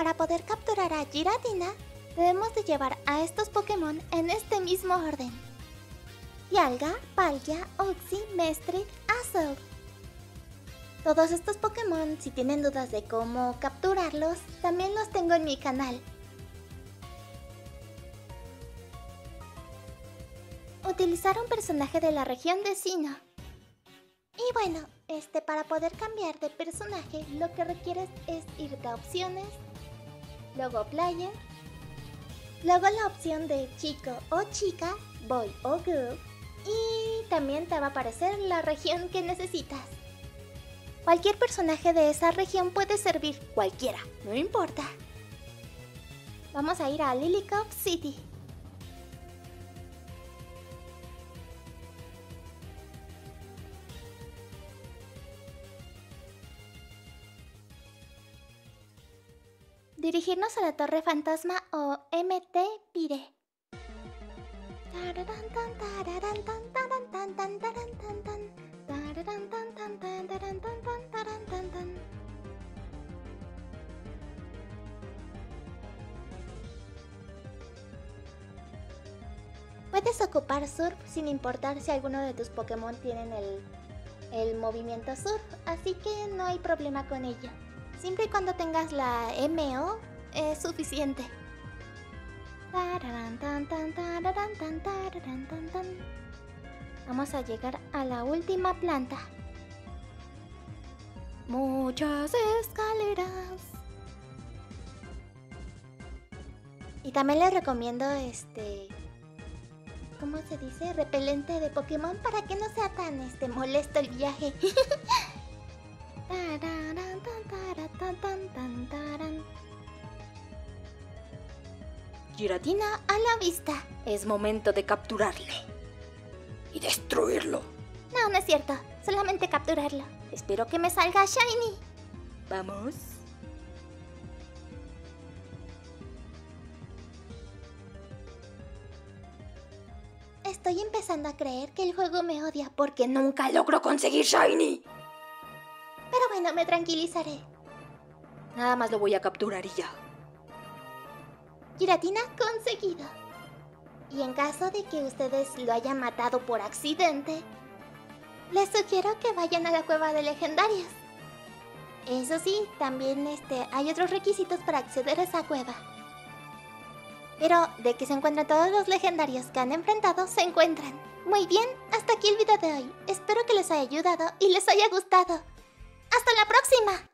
Para poder capturar a Giratina, debemos de llevar a estos Pokémon en este mismo orden. Dialga, Palkia, Oxy, Mestrit, Azul. Todos estos Pokémon, si tienen dudas de cómo capturarlos, también los tengo en mi canal. Utilizar un personaje de la región de Sino. Y bueno, este, para poder cambiar de personaje, lo que requieres es irte a opciones, luego player, luego la opción de chico o chica, boy o girl, y también te va a aparecer la región que necesitas. Cualquier personaje de esa región puede servir, cualquiera, no importa. Vamos a ir a Lilycop City. Dirigirnos a la Torre Fantasma o MT Pire. Puedes ocupar surf sin importar si alguno de tus Pokémon tienen el, el movimiento surf, así que no hay problema con ello. Siempre y cuando tengas la MO es suficiente. Vamos a llegar a la última planta. Muchas escaleras. Y también les recomiendo este ¿cómo se dice? repelente de Pokémon para que no sea tan este molesto el viaje. Giratina a la vista. Es momento de capturarle. Y destruirlo. No, no es cierto. Solamente capturarlo. Espero que me salga Shiny. Vamos. Estoy empezando a creer que el juego me odia porque nunca logro conseguir Shiny. Pero bueno, me tranquilizaré. Nada más lo voy a capturar y ya. Giratina conseguido. Y en caso de que ustedes lo hayan matado por accidente, les sugiero que vayan a la cueva de legendarios. Eso sí, también este, hay otros requisitos para acceder a esa cueva. Pero de que se encuentran todos los legendarios que han enfrentado, se encuentran. Muy bien, hasta aquí el video de hoy. Espero que les haya ayudado y les haya gustado. ¡Hasta la próxima!